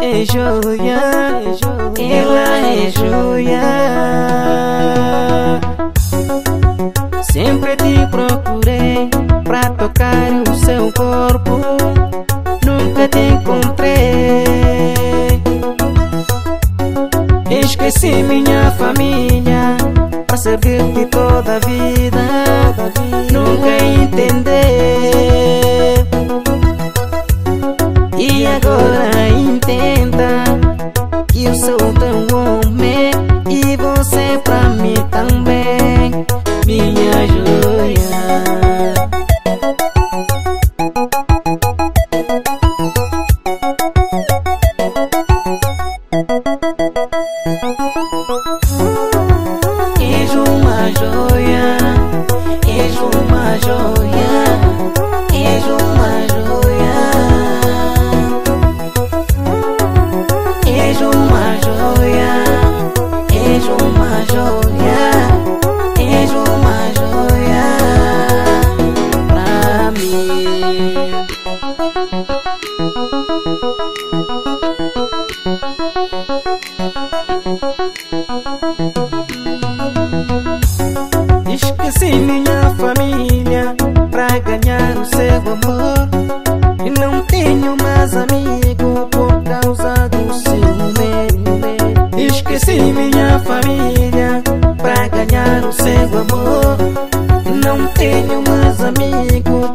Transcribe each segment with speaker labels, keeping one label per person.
Speaker 1: é joia, ela é joia. Sempre te procurei pra tocar o seu corpo, nunca te encontrei. Esqueci minha família pra servir-te toda a vida, nunca entender. Homem e você pra mim também, minha joia. És uma joia, és uma joia, és uma joia. És uma Esqueci minha família pra ganhar o seu amor. E não tenho mais amigo por causa do ciúme. Esqueci minha família pra ganhar o seu amor. E não tenho mais amigo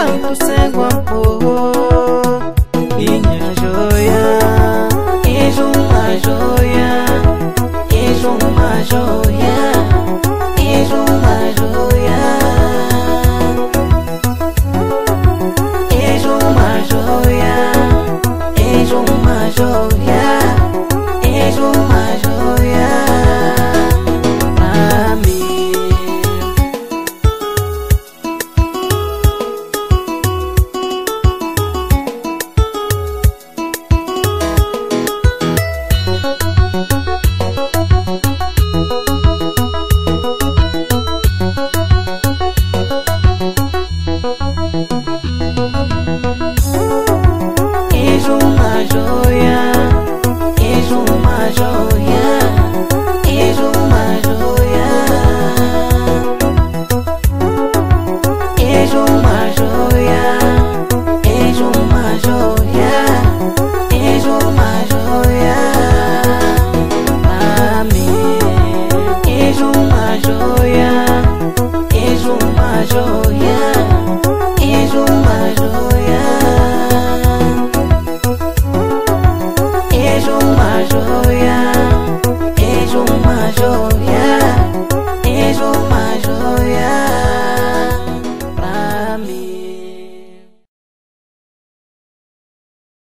Speaker 1: tanto se guapo Minha joia És uma joia És uma joia És uma joia. És uma joia És uma joia. yo. joie.